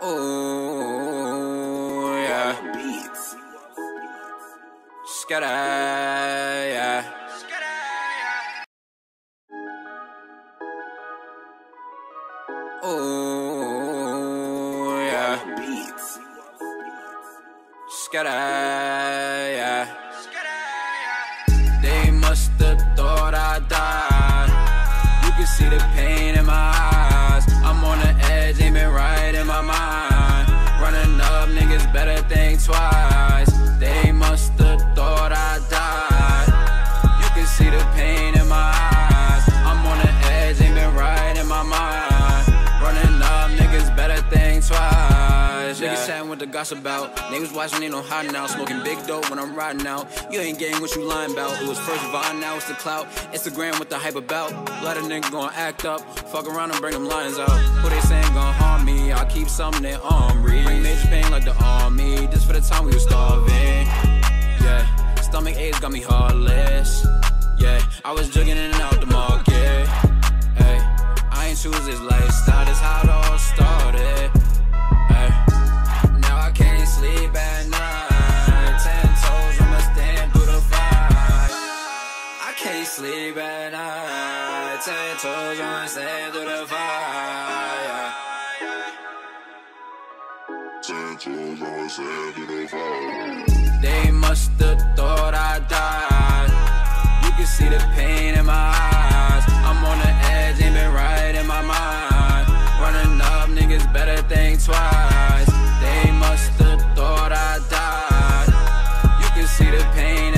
Ooh, yeah. Skada, yeah. Ooh, yeah. Skada, gossip about. Niggas watching, ain't no hiding out. Smoking big dope when I'm riding out. You ain't getting what you lying about. It was first Vine, now it's the clout. Instagram with the hype about. A Let a nigga gon' act up. Fuck around and bring them lines out. Who they saying gon' harm me? I keep something on read. Bring major pain like the army. Just for the time we was starving. Yeah, stomach aches got me heartless. Yeah, I was jugging in and out the Nobody sleep at night. Ten toes on stand through the fire. Ten toes on stand through the fire. They must have thought I died. You can see the pain in my eyes. I'm on the edge, ain't been right in my mind. Running up, niggas better think twice. They must have thought I died. You can see the pain.